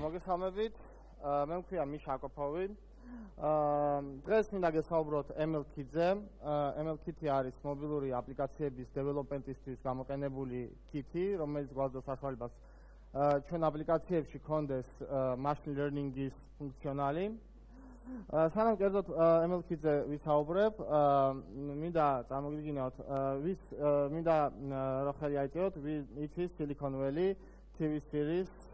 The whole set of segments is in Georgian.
მოგესალმებით. მე მქვია მიშა აკოფოვი. აა დღეს მინდა გესაუბროთ MLKit-ზე. MLKit არის მობილური აპლიკაციების დეველოპმენტისთვის გამოყენებული კითი, რომელიც გვაძლევს საშუალებას ჩვენ აპლიკაციებში კონდეს machine learning-ის ფუნქციონალი. სანამ კერძოდ MLKit-ზე ვისაუბრებ, მინდა წარმოგიდგინოთ, ვის მინდა რა ხელი აიწიოთ, ვის Silicon Valley TV series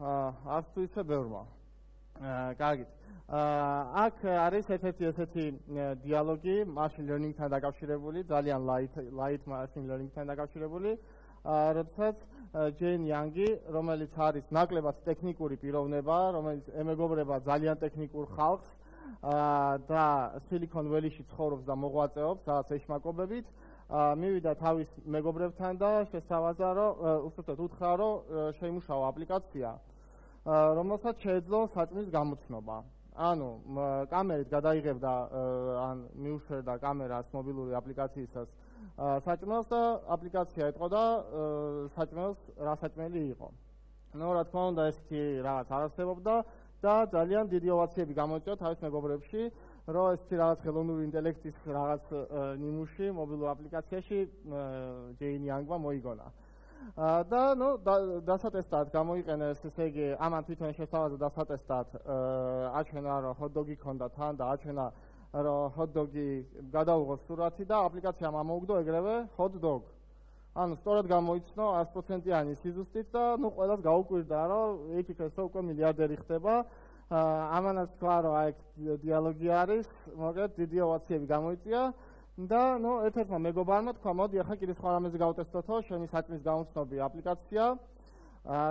არც თუ ისე ბევრმა. აა, აქ არის ერთ-ერთი ესეთი დიალოგი machine learning-თან დაკავშირებული, ძალიან light light machine learning-თან დაკავშირებული. აა, როდესაც ჯენ იანგი, რომელიც არის ნაკლებად ტექნიკური პიროვნება, რომელიც ემეგობრება ძალიან ტექნიკურ ხალხს, აა და Silicon Valley-ში ცხოვრობს და მოღვაწეობს, სადაც ეშმაკობებით, აა მივიდა თავის მეგობრებთან და შესთავაზა, რომ უბრალოდ უთხრა, რომ შეიმუშავა აპლიკაცია. რომელსაც შეეძლო საწმის გამოცნობა. ანუ კამერით გადაიღებდა ან მიუშვერდა კამერას მობილური აპლიკაციისას საჭმელს და აპლიკაცია ეთყოდა საჭმელს რა საჭმელი იყო. ნუ რა თქმა უნდა ესეთი რაღაც არასწორობდა და ძალიან დიდი ოვაციები გამოიწვია თავის მეგობრებში, რომ ესეთი რაღაც ხელოვნური ინტელექტის რაღაც ნიმუში მობილურ აპლიკაციაში ჯეინი ანგვა მოიგონა. და ნუ დასატესტად გამოიყენეს ესე იგი ამან თვითონ შესთავაზა დასატესტად აჩვენა რომ ჰოტდოგი ქონდა თან და აჩვენა რომ ჰოტდოგი გადაუღოს სურათი და აპლიკაციამ ამოუგდო ეგრევე ჰოტდოგ ანუ სწორად გამოიცნო 100%-იანი სიზუსტით და ნუ ყველას გაუკვირდა რომ ეკიფესო უკვე მილიარდერი ხდება. ამანაც თქვა რომ აი დიალოგი არის მოკლედ დიდი ოვაციები გამოიწია და ნუ ერთ-ერთმა მეგობარმა თქვა, მოდი ახლა კიდე სხვა რამეზე გავტესტოთო, შენი საჭმის გამოცნობი აპლიკაცია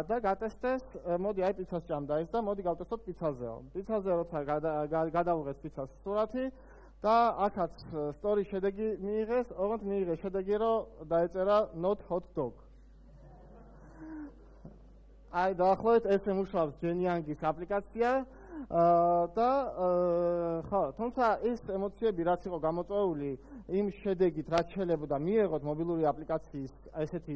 და გატესტეს, მოდი აი პიცას ჭამდა ეს და მოდი გავტესტოთ პიცაზეო. პიცაზე როცა გადავუღეს პიცას სურათი და ახაც story შედეგი მიიღეს, ოღონდ მიიღეს შედეგი, რომ დაეწერა not hot dog. აი დაახლოებით ესე მუშაობს ჯენიანგის აპლიკაცია. და ხო, თუმცა ეს ემოციები რაც იყო გამოწვეული იმ შედეგით, რაც შეიძლება მიიღოთ მობილური აპლიკაციის ესეთი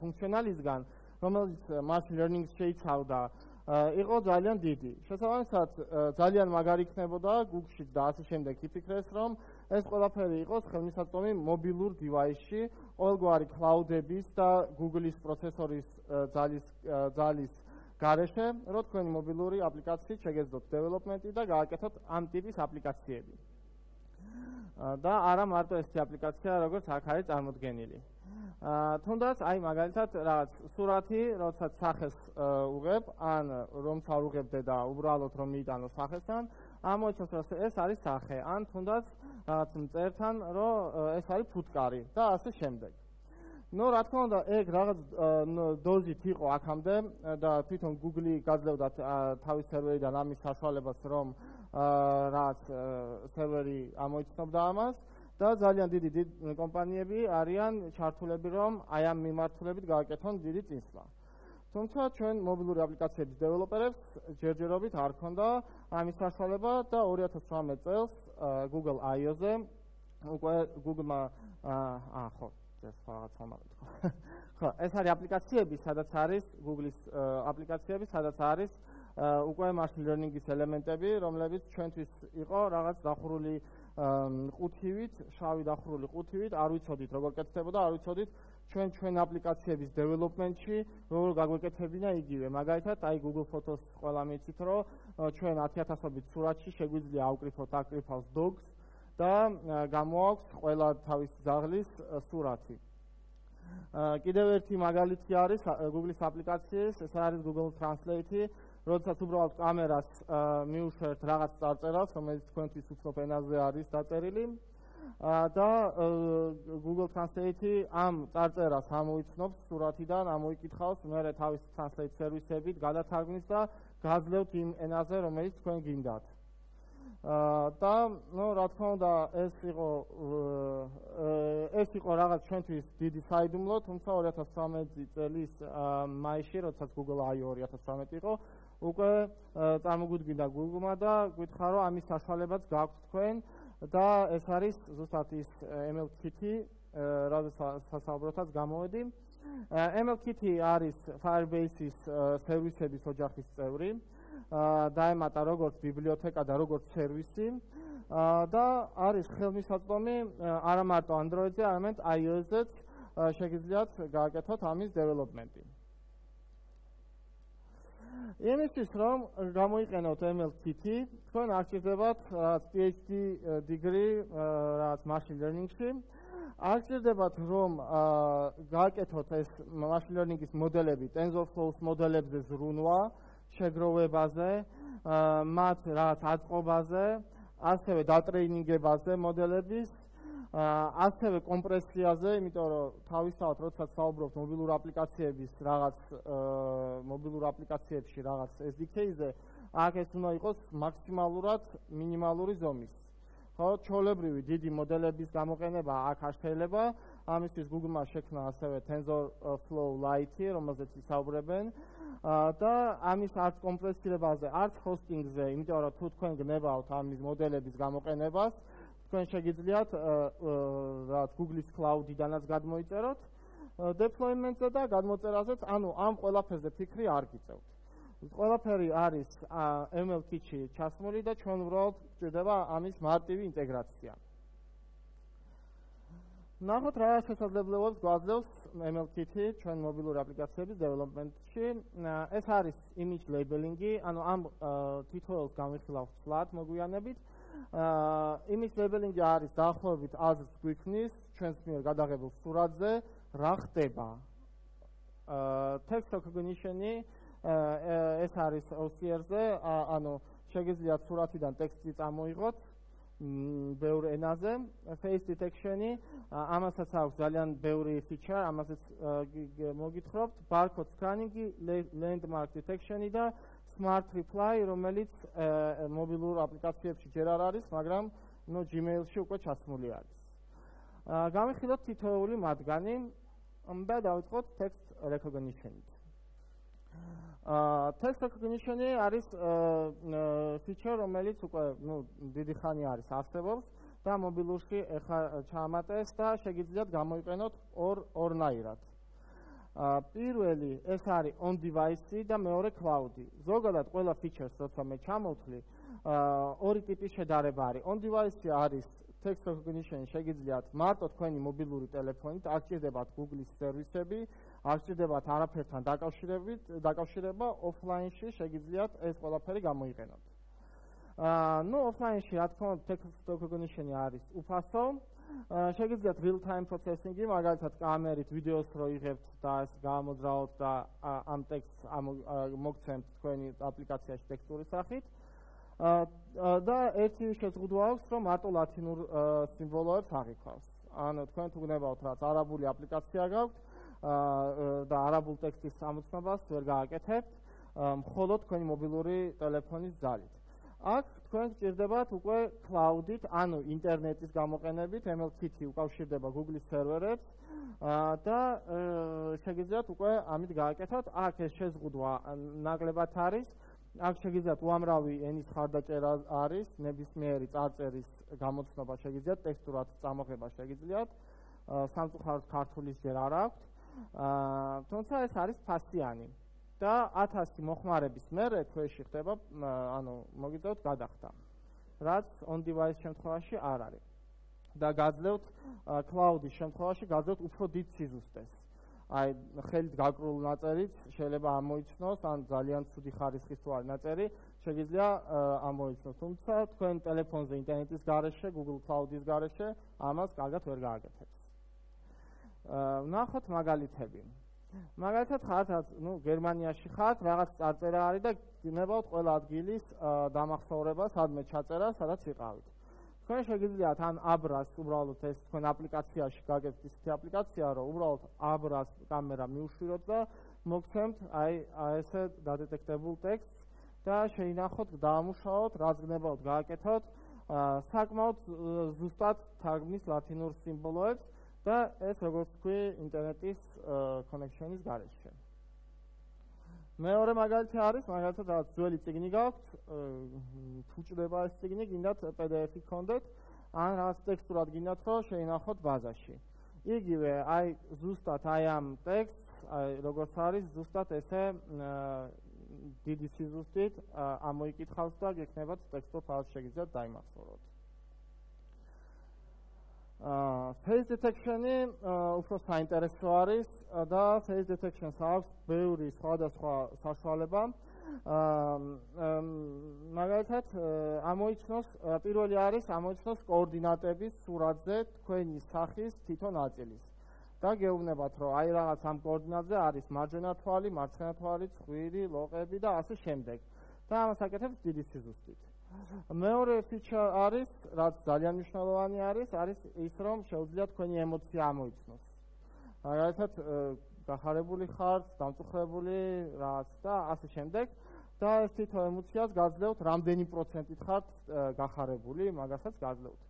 ფუნქციონალისგან, რომელიც machine learning-ს შეიცავდა, იყო ძალიან დიდი. შესაბამისად, ძალიან მაგარი იქნებოდა Google-შიც და ასე შემდეგ იფიქრეს, რომ ეს ყველაფერი იყოს ხელმისაწვდომი მობილურ device-ში, ყოველგვარი cloud-ების და Google-ის პროცესორის ძალის ძალის გარეშე, რო თქვენი მობილური აპლიკაციით შეგეძლოთ დეველოპმენტი და გააკეთოთ ამ ტიპის აპლიკაციები. და არა მარტო ესეთი აპლიკაცია, როგორც აქ არის წარმოდგენილი. აა თუნდაც აი მაგალითად რაღაც სურათი, როდესაც სახეს უღებ, ან რომ წარუღებდე და უბრალოდ რომ მიიტანო სახესთან, ამოიცნოს რომ ეს არის სახე, ან თუნდაც რაღაც მწერთან, რომ ეს არის ფუტკარი და ასე შემდეგ. ნუ რა თქმა უნდა ეგ რაღაც დოზით იყო აქამდე და თვითონ Google-ი გაძლევდა თავის სერვერიდან ამის საშუალებას რომ რაღაც სერვერი ამოიცნობდა ამას და ძალიან დიდი კომპანიები არიან ჩართულები რომ აი ამ მიმართულებით გააკეთონ დიდი წინსვლა. თუმცა ჩვენ მობილური აპლიკაციების დეველოპერებს ჯერჯერობით არ ქონდა ამის საშუალება და 2018 წელს Google I/O-ზე უკვე Google-მა აა ხო ეს რაღაც მომაკვეთო. ხო, ეს არის აპლიკაციები, სადაც არის Google-ის აპლიკაციები, სადაც არის უკვე machine learning-ის ელემენტები, რომლებიც ჩვენთვის იყო რაღაც დახურული ყუთივით, შავი დახურული ყუთივით, არ ვიცოდით როგორ კეთდებოდა, არ ვიცოდით ჩვენ ჩვენ აპლიკაციების დეველოპმენტში როგორ გაგვეკეთებინა იგივე. მაგალითად, აი Google Photos ყველა მიცით, რომ ჩვენ 10000ობით სურათში შეგვიძლია ავკრიფოთ აკრიფავს dogs და გამოაქვს ყველა თავის ძაღლის სურათი. კიდევ ერთი მაგალითი არის Google-ის აპლიკაციის, ეს არის Google Translate-ი, როდესაც უბრალოდ კამერას მიუშვერთ რაღაც წარწერას, რომელიც თქვენთვის უცნობ ენაზე არის დაწერილი. და Google Translate-ი ამ წარწერას ამოიცნობს სურათიდან, ამოიკითხავს, მეორე თავის Translate სერვისებით გადათარგმნის და გაძლევთ იმ ენაზე, რომელიც თქვენ გინდათ. და ნუ რა თქმა უნდა ეს იყო ეს იყო რაღაც ჩვენთვის დიდი საიდუმლო, თუმცა 2013 წლის მაისში, როდესაც Google I/O 2013 იყო, უკვე წარმოგვიდგინდა Google-მა და გითხარ რომ ამის საშუალებაც გაქვთ თქვენ და ეს არის ზუსტად ის ML Kit-ი, რადგან სასაუბროთაც გამოვედი. MLKit არის Firebase-ის სერვისების ოჯახის წევრი. დაემატა როგორც ბიბლიოთეკა და როგორც სერვისი. და არის ხელმისაწვდომი არა მარტო Android-ზე, არამედ iOS-ზეც შეგიძლიათ გააკეთოთ ამის დეველოპმენტი. იმისთვის რომ გამოიყენოთ MLKit, თქვენ არჩევდებათ PhD degree რაც machine learning-ში. არჩევდებათ რომ გააკეთოთ ეს machine learning-ის მოდელები TensorFlow-ს მოდელებზე ზრუნვა, შეგროვებაზე, მათ რაც აწყობაზე, ასევე დატრეინინგებაზე მოდელების, ასევე კომპრესიაზე, იმიტომ რომ თავისთავად როდესაც საუბრობთ მობილურ აპლიკაციების რაღაც მობილურ აპლიკაციებში რაღაც SDK-ზე, აქ ეს უნდა იყოს მაქსიმალურად მინიმალური ზომის. ხო, ჩოლებრივი დიდი მოდელების გამოყენება აქ არ შეიძლება. ამისთვის Google-მა შექმნა ასევე TensorFlow Lite, რომელზეც ისაუბრებენ. და ამის არც კომპრესირებაზე, არც ჰოსტინგზე, იმიტომ რომ თუ თქვენ გნებავთ ამის მოდელების გამოყენებას, თქვენ შეგიძლიათ რაც Google-ის Cloud-იდანაც გადმოიწეროთ deployment-ზე და გადმოწერაზეც, ანუ ამ ყველაფერზე ფიქრი არ გიწევთ. ყველაფერი არის ML-Kit-ში ჩასმული და ჩვენ უბრალოდ გვჭირდება ამის მარტივი ინტეგრაცია. ნახოთ რა შესაძლებლობებს გვაძლევს MLKit ჩვენ მობილური აპლიკაციების დეველოპმენტში. ეს არის image labeling-ი, ანუ ამ თითოეულს გამიხილავთ flat მოგვიანებით. image labeling-ი არის დაახლოებით აზრს გვიქმნის ჩვენს მიერ გადაღებულ სურათზე რა ხდება. text recognition-ი ეს არის OCR-ზე, ანუ შეგიძლიათ სურათიდან ტექსტი წამოიღოთ ბევრ ენაზე. Face detection-ი ამასაც აქვს ძალიან ბევრი feature ამასაც მოგითხრობთ. Barcode scanning-ი landmark detection-ი და smart reply რომელიც მობილურ აპლიკაციებში ჯერ არ არის მაგრამ ნუ Gmail-ში უკვე ჩასმული არის. გამიხილოთ თითოეული მათგანი. და დავიწყოთ text recognition-ით text recognition-ი არის feature, რომელიც უკვე, ну, დიდი ხანი არის არსებობს და მობილურში ეხა ჩაამატეს და შეგიძლიათ გამოიყენოთ ორ ორნაირად. პირველი ეს არის on device-ი და მეორე cloud-ი. ზოგადად ყველა feature-ს როცა მე ჩამოვთვლი, ორი ტიპის შედარება არის. on device-ი არის text recognition შეგიძლიათ მარტო თქვენი მობილური ტელეფონით, არ ჭირდებათ Google-ის სერვისები, არ ჭირდებათ არაფერთან დაკავშირებით, დაკავშირება offline-ში შეგიძლიათ ეს ყველაფერი გამოიყენოთ. აა, ну, offline-ში რა თქმა უნდა text recognition არის უფასო. შეგიძლიათ real time processing-ი, მაგალითად კამერით ვიდეოს რო იღებთ და ეს გამოძრაოთ და ამ ტექსტს მოგცემთ თქვენი აპლიკაციაში ტექსტური სახით. და ერთი შეზღუდვა აქვს, რომ მარტო ლათინურ სიმბოლოებს აღიქვავს. ანუ თქვენ თუ გნებავთ რაც არაბული აპლიკაცია გაქვთ, და არაბულ ტექსტის ამოცნობას ვერ გააკეთებთ, მხოლოდ თქვენი მობილური ტელეფონის ძალით. აქ თქვენ გჭირდებათ უკვე cloud-ით, ანუ ინტერნეტის გამოყენებით, MLKit-ი უკავშირდება Google-ის სერვერებს და შეგიძლიათ უკვე ამით გააკეთოთ. აქ ეს შეზღუდვა ნაკლებად არის. აქ შეგიძლიათ უამრავი ენის ხარდაჭერა არის, ნებისმიერი წარწერის გამოცნობა შეგიძლიათ, ტექსტურად წამოღება შეგიძლიათ. სამწუხაროდ ქართულის ჯერ არ აქვს. აა თუმცა ეს არის ფასიანი. და 1000 მოხმარების მერე თვეში ხდება ანუ მოგიწევთ გადახდა რაც on device შემთხვევაში არ არის. და გაძლევთ cloud-ის შემთხვევაში გაძლევთ უფრო დიდ სიზუსტეს. აი ხელით გაკრულ ნაწერით შეიძლება ამოიცნოს ან ძალიან ცუდი ხარისხის თუ არის ნაწერი შეიძლება ამოიცნოს. თუმცა თქვენ ტელეფონზე ინტერნეტის გარეშე Google Cloud-ის გარეშე ამას კარგად ვერ გააკეთებთ ნახოთ მაგალითები. მაგალითად ხართ, ну, გერმანიაში ხართ, რაღაც წარწერა არის და გინებავთ ყველა ადგილის დამახსოვრება, სადმე ჩაწერა, სადაც იყავით. თქვენ შეგიძლიათ ან აბრას უბრალოდ ეს თქვენ აპლიკაციაში გაგებთ ისეთი აპლიკაცია, რომ უბრალოდ აბრას კამერა მიუშვიროთ და მოგცემთ აი ესე დადეტექტებულ ტექსტს და შეინახოთ, დაამუშავოთ, რაც გნებავთ, გააკეთოთ. საკმაოდ ზუსტად თარგმნის ლათინურ სიმბოლოებს და ეს როგორც თქვი ინტერნეტის კონექშენის გარეშე. მეორე მაგალითი არის, მაგალითად რაღაც ძველი ციგნი გაქვთ, თუ ჭდება ეს ციგნი, გინდათ PDF-ი გქონდეთ, ან რაღაც ტექსტურად გინდათ, რომ შეინახოთ ბაზაში. იგივე აი ზუსტად აი ამ ტექსტს აი როგორც არის ზუსტად ესე დიდი სიზუსტით ამოიკითხავს და გექნებათ ტექსტო ფაილს შეგიძლიათ დაიმახსოვროთ. Face detection-ი უფრო საინტერესო არის და face detection-ს აქვს ბევრი სხვადასხვა საშუალება. აა მაგალითად ამოიცნოს პირველი არის ამოიცნოს კოორდინატების სურათზე თქვენი სახის თვითონ ნაწილის. და გეუბნებათ რომ აი რაღაც ამ კოორდინატზე არის მარჯვენა თვალი, მარცხენა თვალი, ცხვირი, ლოყები და ასე შემდეგ. და ამას აკეთებს დიდი სიზუსტით. მეორე ფიჩა არის, რაც ძალიან მნიშვნელოვანი არის, არის ის, რომ შეუძლიათ თქვენი ემოცია ამოიცნოს. მაგალითად, გახარებული ხართ, დამწუხრებული, რაც და ასე შემდეგ. და ეს თითო ემოციას გაძლევთ, რამდენი პროცენტით ხართ გახარებული, მაგასაც გაძლევთ.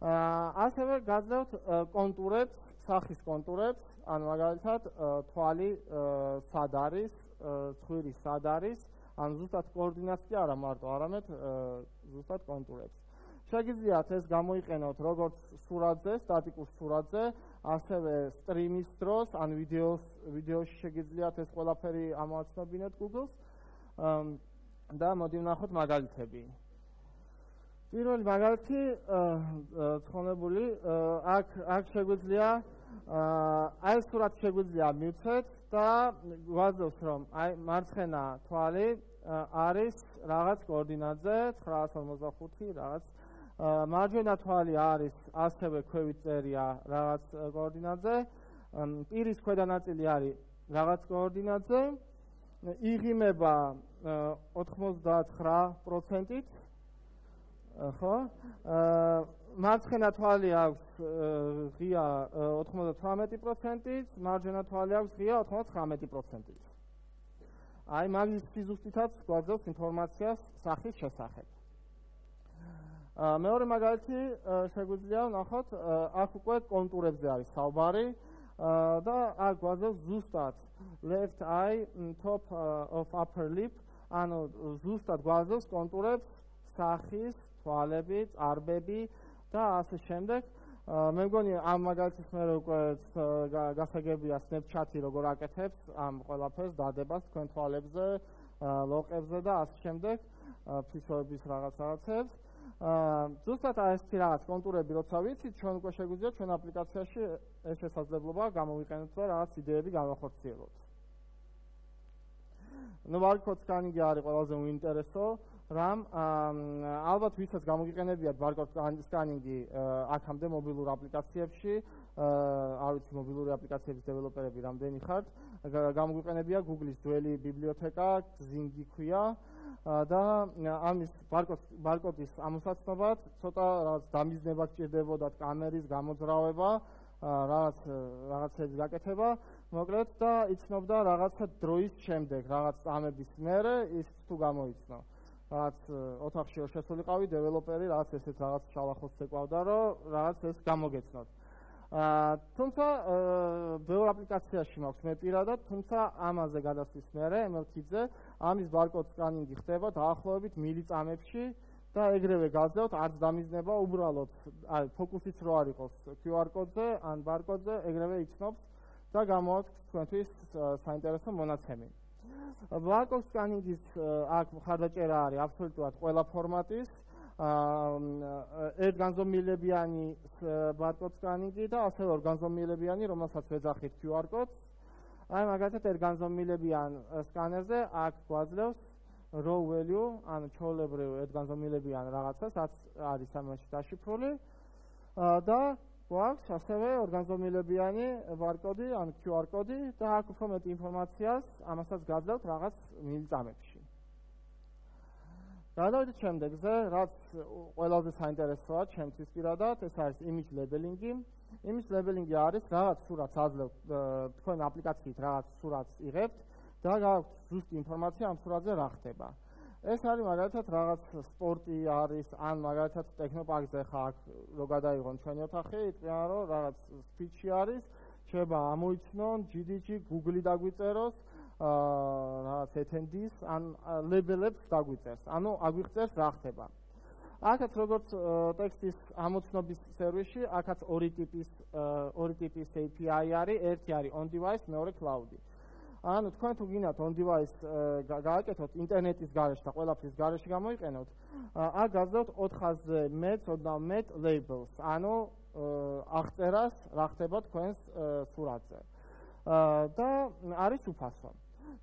აა ასევე გაძლევთ კონტურებს, სახის კონტურებს, ან მაგალითად, თვალი სად არის, ცხვირი სად არის, ან ზუსტად კოორდინაცია არა მარტო, არამედ ზუსტად კონტურებს. შეგიძლიათ ეს გამოიყენოთ როგორც სურათზე, სტატიკურ სურათზე, ასევე სტრიმის დროს, ან ვიდეოს ვიდეოში შეგიძლიათ ეს ყველაფერი ამოაცნობინოთ Google-ს. და მოდი ვნახოთ მაგალითები. პირველი მაგალითი ცხონებული აქ აქ შეგვიძლია აი ეს სურათი შეგვიძლია მივცეთ და ვაზრობთ რომ აი მარცხენა თვალი არის რაღაც კოორდინატზე 945 რაღაც. მარჯვენა თვალი არის ასევე ქვევით წერია რაღაც კოორდინატზე. პირის ქვედა ნაწილი არის რაღაც კოორდინატზე. იღიმება 99%-ით ხო მარცხენა თვალი აქვს ღია 98%-ით მარჯვენა თვალი აქვს ღია 99%-ით აი მაგის ფიზუსტითაც გვაძლევს ინფორმაციას სახის შესახებ. მეორე მაგალითი შეგვიძლია ნახოთ, აქ უკვე კონტურებზე არის საუბარი და აქ გვაძლევს ზუსტად left eye top of upper lip, ანუ ზუსტად გვაძლევს კონტურებს სახის, თვალები, წარბები და ასე შემდეგ. მე მგონი ამ მაგალითის მე უკვე გასაგებია Snapchat-ი როგორ აკეთებს ამ ყველაფერს დადებას თქვენ თვალებზე, ლოყებზე და ასე შემდეგ, ფისოების რაღაც რაღაცებს. აა ზუსტად ეს რაღაც კონტურები როცა ვიცით, ჩვენ უკვე შეგვიძლია ჩვენ აპლიკაციაში ეს შესაძლებლობა გამოვიყენოთ და რაღაც იდეები განვახორციელოთ. ნუ ვარკოდს განიგი არის ყველაზე უინტერესო, რამ ალბათ ვისაც გამოგიყენებიათ ბარკოდ სკანინგი აქამდე მობილურ აპლიკაციებში არ ვიცი მობილური აპლიკაციების დეველოპერები რამდენი ხართ გამოგიყენებია Google-ის ძველი ბიბლიოთეკა Xing-ი ქვია და ამის ბარკოდ ბარკოდის ამოსაცნობად ცოტა რაღაც დამიზნება გჭირდებოდა კამერის გამოძრავება რაღაც რაღაცების გაკეთება მოკლედ და იცნობდა რაღაცა დროის შემდეგ რაღაც წამების მერე ის თუ გამოიცნო რაც ოთახში რომ შესულიყავი დეველოპერი რაც ესეთ რაღაც შალახოს ეკვავდა რომ რაღაც ეს გამოგეცნოთ. აა თუმცა ბევრ აპლიკაციაში მაქვს მე პირადად, თუმცა ამაზე გადასვის მერე MLKit-ზე ამის ბარკოდ სკანინგი ხდება დაახლოებით მილიწამებში და ეგრევე გაძლევთ არც დამიზნება უბრალოდ აი ფოკუსიც რო არ იყოს QR კოდზე ან ბარკოდზე ეგრევე იცნობს და გამოაქვს თქვენთვის საინტერესო მონაცემი. ბლანკოს სკანინგის აქ მხარდაჭერა არის აბსოლუტურად ყველა ფორმატის. ერთ განზომილებიანი ბარკოდ სკანინგი და ასევე ორ განზომილებიანი რომელსაც ეძახით QR კოდს აი მაგალითად ერთ განზომილებიან სკანერზე აქ გვაძლევს raw value ან ჩოლებრივ ერთ განზომილებიან რაღაცას არის ამაში დაშიფრული. და გვაქვს ასევე ორგანზომილებიანი ბარკოდი ან QR კოდი და აქ უფრო მეტი ინფორმაციას ამასაც გაძლევთ რაღაც მილწამებში. გადავიდეთ შემდეგზე, რაც ყველაზე საინტერესოა ჩემთვის პირადად, ეს არის image labeling-ი. image labeling-ი არის რაღაც სურათს აძლევთ თქვენ აპლიკაციით რაღაც სურათს იღებთ და გაქვთ ზუსტი ინფორმაცია ამ სურათზე რა ხდება. ეს არის მაგალითად რაღაც სპორტი არის ან მაგალითად ტექნოპარკზე ხარ რო გადაიღონ ჩვენი ოთახი იტყვიან რომ რაღაც სპიჩი არის შეიძლება ამოიცნონ GDG Google-ი დაგვიწეროს აა რაღაც ეთენდის ან ლებელებს დაგვიწერს ანუ აგვიხსენს რა ხდება აქაც როგორც ტექსტის ამოცნობის სერვისში, აქაც ორი ტიპის ორი ტიპის API არის, ერთი არის on device, მეორე cloud-ი. ანუ თქვენ თუ გინდათ on device გააკეთოთ ინტერნეტის გარეშე და ყველაფრის გარეშე გამოიყენოთ, აქ გაზრდოთ 400-ზე მეტ, ოდნავ მეტ labels. ანუ აღწერას რა ხდება თქვენს სურათზე. და არის უფასო.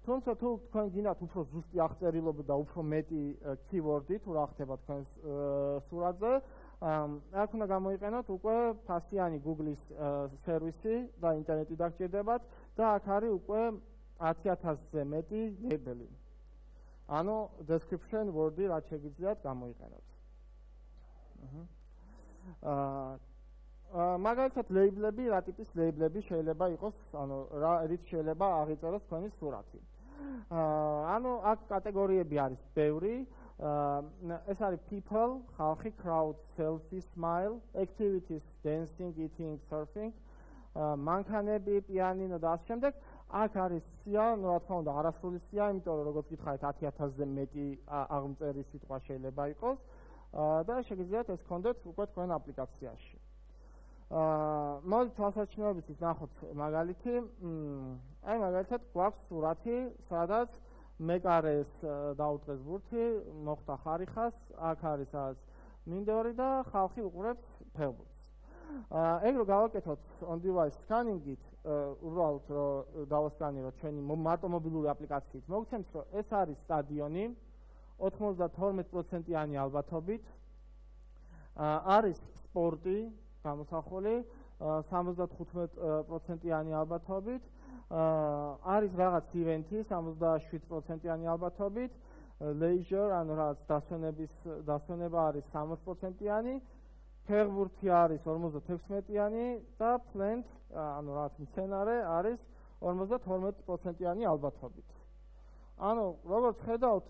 თუმცა თუ თქვენ გინდათ უფრო ზუსტი აღწერილობა და უფრო მეტი keyword-ი თუ რა ხდება თქვენს სურათზე, აქ უნდა გამოიყენოთ უკვე ფასიანი Google-ის სერვისი და ინტერნეტი დაგჭირდებათ და აქ არის უკვე 10000-ზე მეტი label-ი. ანუ description word-ი რაც შეგიძლიათ გამოიყენოთ. აჰა მაგალითად ლეიბლები, რა ტიპის ლეიბლები შეიძლება იყოს, ანუ რა რით შეიძლება აღიწეროს თქვენი სურათი. აა ანუ აქ კატეგორიები არის ბევრი. აა ეს არის people, ხალხი, crowd, selfie, smile, activities, dancing, eating, surfing, აა მანქანები, პიანინო და ასე შემდეგ. აქ არის სია, ну რა თქმა უნდა, არასრული სია, იმიტომ რომ როგორც გითხარით 10000-ზე მეტი აღმწერი სიტყვა შეიძლება იყოს. და შეგიძლიათ ეს კონდეთ უკვე თქვენ აპლიკაციაში. აა მოდი თვალსაჩინოებისთვის ნახოთ მაგალითი. აი მაგალითად გვაქვს სურათი, სადაც მეკარეს დაუწყეს ბურთი, მოხდა ხარიხას, აქ არის სადაც მინდორი და ხალხი უყურებს ფეხბურთს. აა ეგ რო გავაკეთოთ on device scanning-ით, უბრალოდ რო დავასკანიროთ ჩვენი მარტო მობილური აპლიკაციით, მოგცემთ რომ ეს არის სტადიონი 92%-იანი ალბათობით. არის სპორტი, გამოსახული 75%-იანი ალბათობით. არის რაღაც ივენთი 77%-იანი ალბათობით. leisure, ანუ რაღაც დასვენების დასვენება არის 60%-იანი. ფეხბურთი არის 56-იანი და plant, ანუ რაღაც მცენარე არის 52%-იანი ალბათობით. ანუ როგორც ხედავთ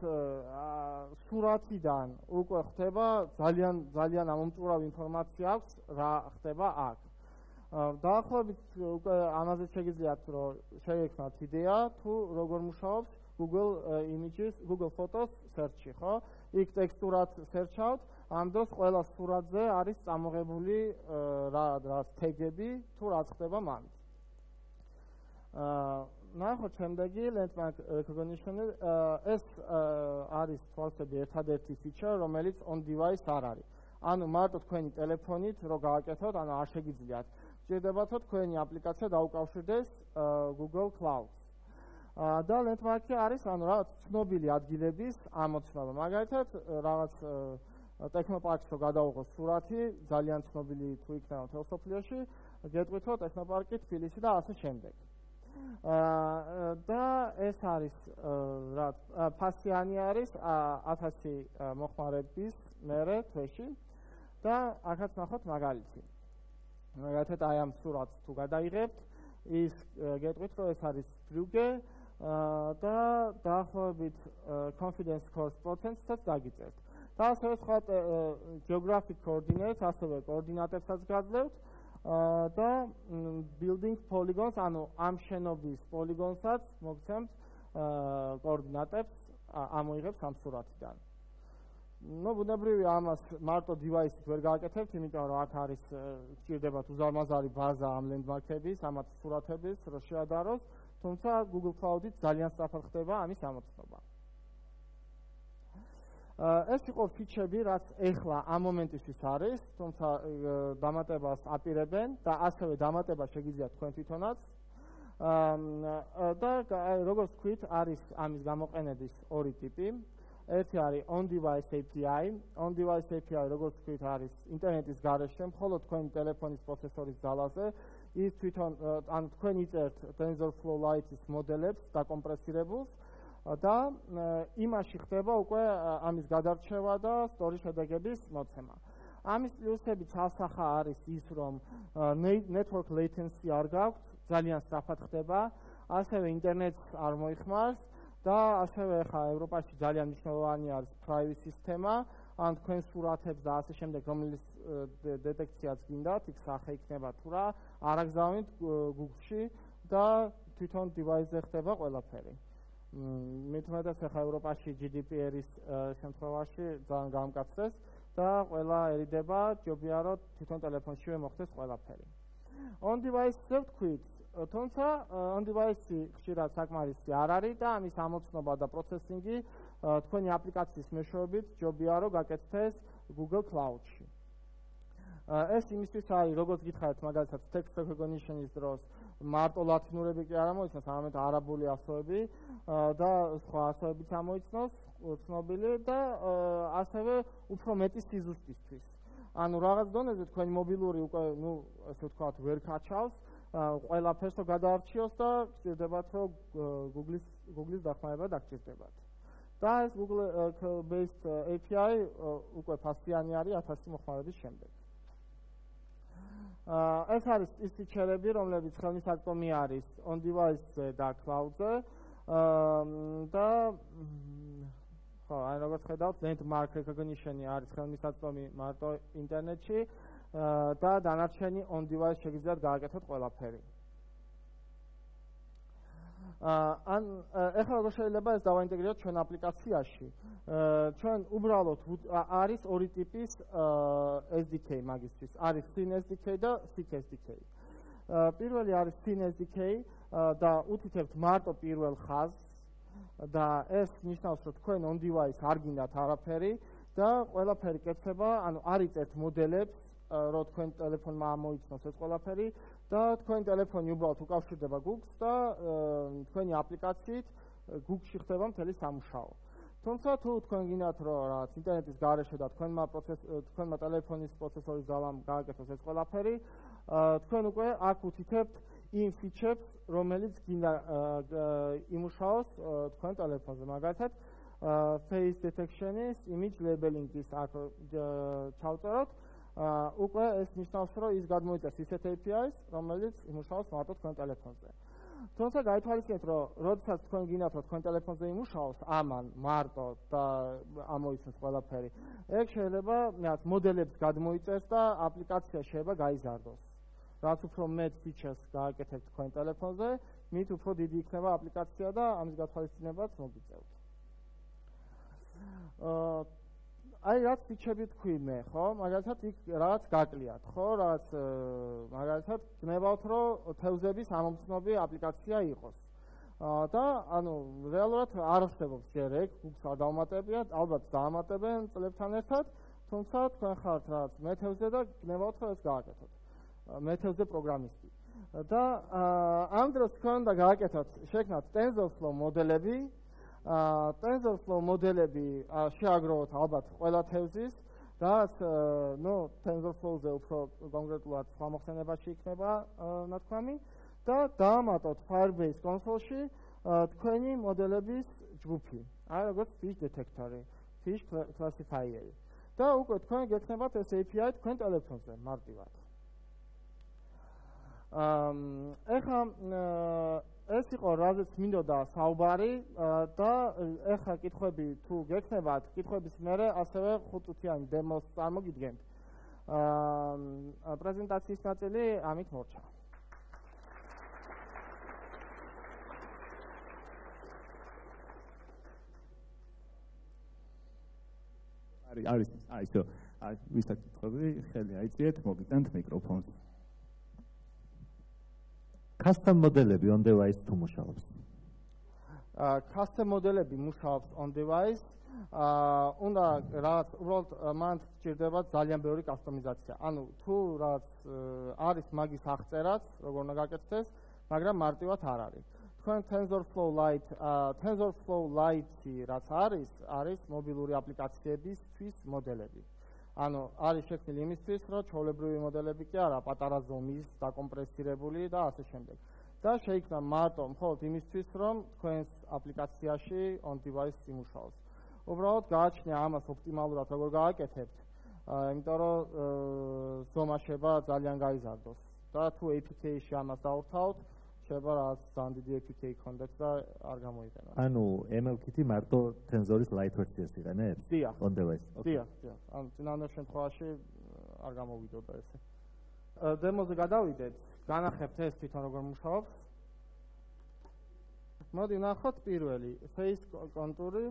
სურათიდან უკვე ხდება ძალიან ძალიან ამომწურავ ინფორმაცია აქვს რა ხდება აქ. დაახლოებით უკვე ამაზე შეგიძლიათ რომ შეექმნათ იდეა თუ როგორ მუშაობს Google Images, Google Photos search-ი, ხო? იქ ტექსტურად search-ავთ, ამ დროს ყველა სურათზე არის წამოღებული რა რა თეგები თუ რა ხდება მან. აა ნახოთ შემდეგი landmark recognition ეს არის თვალსები ერთადერთი feature რომელიც on device არ არის. ანუ მარტო თქვენი ტელეფონით რო გააკეთოთ ანუ არ შეგიძლიათ. შეიძლება თქვენი აპლიკაცია დაუკავშირდეს Google Cloud-ს და landmark-ი არის ანუ რაღაც ცნობილი ადგილების ამოცნობა. მაგალითად რაღაც ტექნოპარკს რო გადაუღოს სურათი ძალიან ცნობილი თუ იქნება თელსოფლიოში გეტყვით რომ ტექნოპარკი თბილისი და ასე შემდეგ აა და ეს არის რა ფასიანი არის 1000 მოხმარების მერე თვეში და ახაც ნახოთ მაგალითი. მაგალითად აი ამ სურათს თუ გადაიღებთ, ის გეტყვით რომ ეს არის ბრუგე და დაახლოებით confidence course პროცენტსაც დაგიწერთ. და სხვა geographic coordinates, ასევე კოორდინატებსაც გაძლევთ. და building polygons, ანუ ამ შენობის პოლიგონსაც მოგცემთ კოორდინატებს ამოიღებს ამ სურათიდან. ну, ბუნებრივია ამას მარტო device-ით ვერ გააკეთებთ, იმიტომ რომ აქ არის გჭირდებათ უზარმაზარი ბაზა ამ landmark-ების, ამათ სურათების, რომ შეადაროს, თუმცა Google Cloud-ით ძალიან სწრაფად ხდება ამის ამოცნობა. ეს იყო ფიჩები, რაც ეხლა ამ მომენტისთვის არის, თუმცა დამატებას აპირებენ და ასევე დამატება შეგიძლიათ თქვენ თვითონაც. და როგორც ვთქვით, არის ამის გამოყენების ორი ტიპი. ერთი არის on device API. on device API, როგორც ვთქვით, არის ინტერნეტის გარეშე, მხოლოდ თქვენი ტელეფონის პროცესორის ძალაზე. ის თვითონ ან თქვენ იწერთ TensorFlow Lite-ის მოდელებს დაკომპრესირებულს. და იმაში ხდება უკვე ამის გადარჩევა და სტორის შედეგების მოცემა. ამის პლუსები ცალსახა არის ის, რომ network latency არ გაქვს, ძალიან სწრაფად ხდება, ასევე ინტერნეტს არ მოიხმარს და ასევე ხა ევროპაში ძალიან მნიშვნელოვანი არის privacy სისტემა, ან თქვენ სურათებს და ასე შემდეგ, რომელიც დეტექციაც გინდათ, იქ სახე იქნება თუ რა, არაგზავნით Google-ში და თვითონ device-ზე ხდება ყველაფერი. მithmetas ახლა ევროპაში GDPR-ის შემთხვევაში ძალიან გამკაცდეს და ყველაერიდება, ჯობია რომ თვითონ ტელეფონშივე მოხდეს ყველაფერი. on device-ზე ვთქვით, თუმცა on device-ი ხშირად საკმარისი არ არის და ამის ამოცნობა და პროცესინგი თქვენი აპლიკაციის მეშვეობით ჯობია რომ გაკეთდეს Google Cloud-ში. ეს იმისთვის არის, როგორც გითხარით, მაგალითად text recognition-ის დროს მარტო ლათინურები კი არ ამოიცნოს, არამედ არაბული ასოები და სხვა ასოებიც ამოიცნოს, ცნობილი და ასევე უფრო მეტი სიზუსტისთვის. ანუ რაღაც დონეზე თქვენი მობილური უკვე, ну, ასე ვთქვათ, ვერ კაჩავს, ყველაფერს გადაარჩიოს და გჭირდებათ, რომ Google-ის Google-ის დახმარება დაგჭირდებათ. და ეს Google based API უკვე ფასიანი არის 1000 მოხმარების შემდეგ. ეს არის ის ფიჩერები, რომლებიც ხელმისაწვდომი არის on device-ზე და cloud-ზე. და ხო, აი როგორც ხედავთ, landmark recognition-ი არის ხელმისაწვდომი მარტო ინტერნეტში და დანარჩენი on device შეგიძლიათ გააკეთოთ ყველაფერი. ან ეხლა როგორ შეიძლება ეს დავაინტეგრიროთ ჩვენ აპლიკაციაში? ჩვენ უბრალოდ არის ორი ტიპის SDK მაგისთვის. არის Thin SDK და Thick SDK. პირველი არის Thin SDK და უთითებთ მარტო პირველ ხაზს და ეს ნიშნავს, რომ თქვენ on device არ გინდათ არაფერი და ყველაფერი კეთდება, ანუ არიწეთ მოდელებს, რომ თქვენ ტელეფონმა ამოიცნოს ეს ყველაფერი და თქვენ ტელეფონი უბრალოდ უკავშირდება Google-ს და თქვენი აპლიკაციით Google-ში ხდება მთელი სამუშაო. თუმცა თუ თქვენ გინდათ რომ რაღაც ინტერნეტის გარეშე და თქვენმა პროცეს თქვენმა ტელეფონის პროცესორის ძალამ გააკეთოს ეს ყველაფერი, თქვენ უკვე აქ უთითებთ იმ ფიჩერს, რომელიც გინდა იმუშაოს თქვენ ტელეფონზე. მაგალითად, face detection-ის, image labeling-ის აქ ჩავწეროთ. აა უკვე ეს ნიშნავს, რომ ის გადმოიწეს ისეთ API-ს, რომელიც იმუშაოს მარტო თქვენ ტელეფონზე. თუმცა გაითვალისწინეთ, რომ როდესაც თქვენ გინდათ, რომ თქვენ ტელეფონზე იმუშაოს ამან მარტო და ამოიცნოს ყველაფერი, ეგ შეიძლება მეც მოდელებს გადმოიწერს და აპლიკაცია შეიძლება გაიზარდოს. რაც უფრო მეტ ფიჩერს გააკეთებთ თქვენ ტელეფონზე, მით უფრო დიდი იქნება აპლიკაცია და ამის გათვალისწინებაც მოგიწევთ. აა აი რაც ფიჩები თქვი მე, ხო? მაგალითად იქ რაღაც გაკლიათ, ხო? რაღაც მაგალითად გნებავთ, რომ თევზების ამომცნობი აპლიკაცია იყოს. და ანუ რეალურად არ ხდებობს ჯერ ეგ, გუგს არ დავმატებიათ, ალბათ დაამატებენ წლებთან ერთად, თუმცა თქვენ ხართ რაღაც მეთევზე და გნებავთ, რომ ეს გააკეთოთ. მეთევზე პროგრამისტი. და ამ დროს თქვენ და გააკეთოთ, შექმნათ TensorFlow მოდელები, TensorFlow მოდელები შეაგროვოთ ალბათ ყველა თევზის და ნუ TensorFlow-ზე უფრო კონკრეტულად სხვა მოხსენებაში იქნება ნათქვამი და დაამატოთ Firebase console-ში თქვენი მოდელების ჯგუფი. აი როგორც fish detector-ი, fish classifier-ი. და უკვე თქვენ გექნებათ ეს API თქვენ ტელეფონზე მარტივად. აა ეხლა ეს იყო რაზეც მინდოდა საუბარი და ეხლა კითხვები თუ გექნებათ, კითხვების მერე ასევე 5 წუთიანი დემოს წარმოგიდგენთ. აა პრეზენტაციის ნაწილი ამით მორჩა. არის არის აი ისო აი ვისაც კითხვები ხელი აიწიეთ, მოგიტანთ მიკროფონს. Custom მოდელები on device თუ მუშაობს? აა custom მოდელები მუშაობს on device. აა უნდა რაც უბრალოდ მან სჭირდება ძალიან ბევრი კასტომიზაცია. ანუ თუ რაც არის მაგის აღწერაც, როგორ უნდა გაკეთდეს, მაგრამ მარტივად არ არის. თქვენ TensorFlow Lite, აა TensorFlow Lite-ი რაც არის, არის მობილური აპლიკაციებისთვის მოდელები. ანუ არის შექმნილი იმისთვის, რომ ჩოლებრივი მოდელები კი არა, პატარა ზომის, დაკომპრესირებული და ასე შემდეგ. და შეიქმნა მარტო მხოლოდ იმისთვის, რომ თქვენს აპლიკაციაში on device იმუშაოს. უბრალოდ გააჩნია ამას ოპტიმალურად როგორ გააკეთებთ. აა იმიტომ რომ ზომა შეიძლება ძალიან გაიზარდოს. და თუ APK-ში ამას დაურთავთ, შეიძლება რაც ძალიან დიდი APK კონდეთ და არ გამოიყენა. ანუ MLKit მარტო Tensor-ის light version-ს იყენებს? დიახ. on device. დიახ, დიახ. ანუ წინანდელ შემთხვევაში არ გამოვიდოდა ესე. დემოზე გადავიდეთ, განახებთ ეს თვითონ როგორ მუშაობს. მოდი ნახოთ პირველი face კონტური.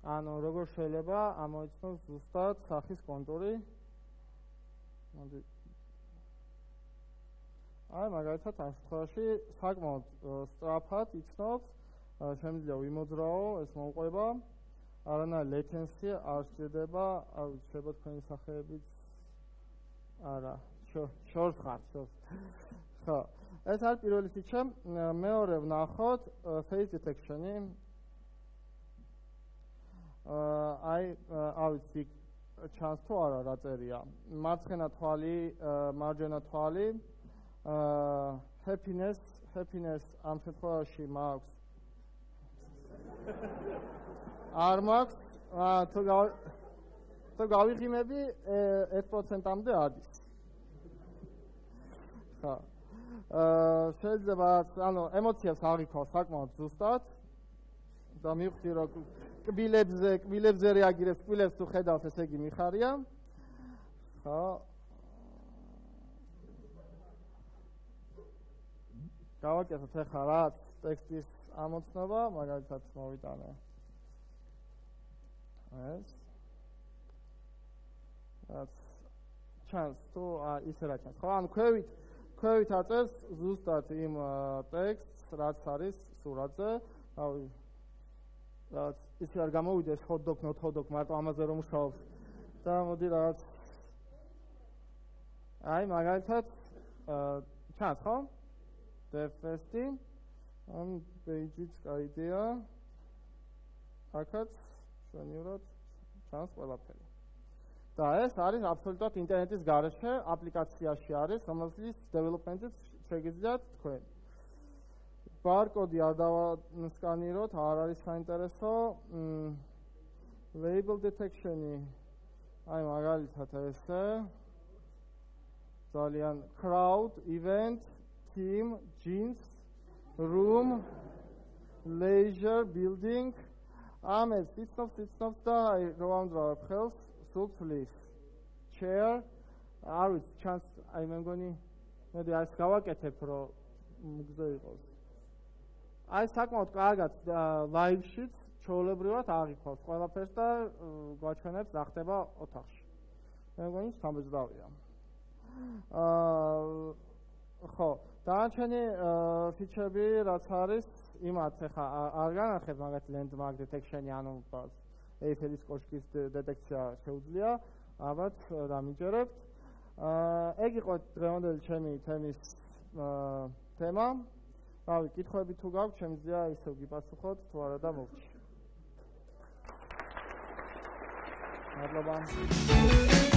ანუ როგორ შეიძლება ამოიცნოს ზუსტად სახის კონტური? მოდი. აი, მაგალითად, ამ შემთხვევაში საკმაოდ სწრაფად იცნობს, შემიძლია ვიმოძრაო, ეს მოყვება. არანა latency არ შეიძლება, არ შეიძლება თქვენი სახეებიც არა, შორს ხარ, შორს. ხო. ეს არის პირველი ფიჩა. მეორე ვნახოთ face detection-ი. აი, ავიცი ჩანს თუ არა რა წერია. მარცხენა თვალი, მარჯვენა თვალი. Happiness, happiness ამ შემთხვევაში მაქვს არ მაქვს თუ თუ გავიხიმები 1%-ამდე ადის. ხა. აა შეიძლება ანუ ემოციას აღიქვა საკმაოდ ზუსტად და მივხვდი რომ კბილებზე კბილებზე რეაგირებს კბილებს თუ ხედავს ესე იგი მიხარია. ხა. გავაკეთოთ ახლა რაც ტექსტის ამოცნობა, მაგალითად მოვიტანე. ეს რაც ჩანს თუ ისე რა ჩანს. ხო, ანუ ქვევით ქვევით აწევს ზუსტად იმ ტექსტს, რაც არის სურათზე. რავი რაც ისე არ გამოვიდეს hotdog not hotdog მარტო ამაზე რომ მუშაობს და მოდი რაღაც აი მაგალითად ჩანს ხო? Defesti ამ page-იც კაიდეა. აქაც შვენივრად ჩანს ყველაფერი. და ეს არის აბსოლუტურად ინტერნეტის გარეშე აპლიკაციაში არის, რომელსაც დეველოპმენტიც შეგიძლიათ თქვენ. ბარკოდი არ დავასკანიროთ, არ არის საინტერესო. label detection-ი აი მაგალითად ესე ძალიან crowd event team jeans room leisure building ამებს იცნობს იცნობს და აი რო ამძრავებ ხელს სულ ცulis chair არ ვიცი ჩანს აი მე მგონი მე ეს გავაკეთებ რომ მგზო იყოს. აი საკმაოდ კარგად ლაივშიც ჩაოლებრივად აღიქვავს. ყველაფერს და გვაჩვენებს რა ხდება ოთახში. მე მგონი სამბეძდავია აა ხო დანარჩენი ფიჩები რაც არის იმათ ახლა არ განახებ მაგათ landmark detection-ი ანუ ეიფელის კოშკის დეტექცია შეუძლია ალბათ დამიჯერებთ აა ეგ იყო დღევანდელი ჩემი თემის თემა. რავი კითხვები თუ გაქვთ შემიძლია ისევ გიპასუხოთ თუ არა და მოგჩი მადლობა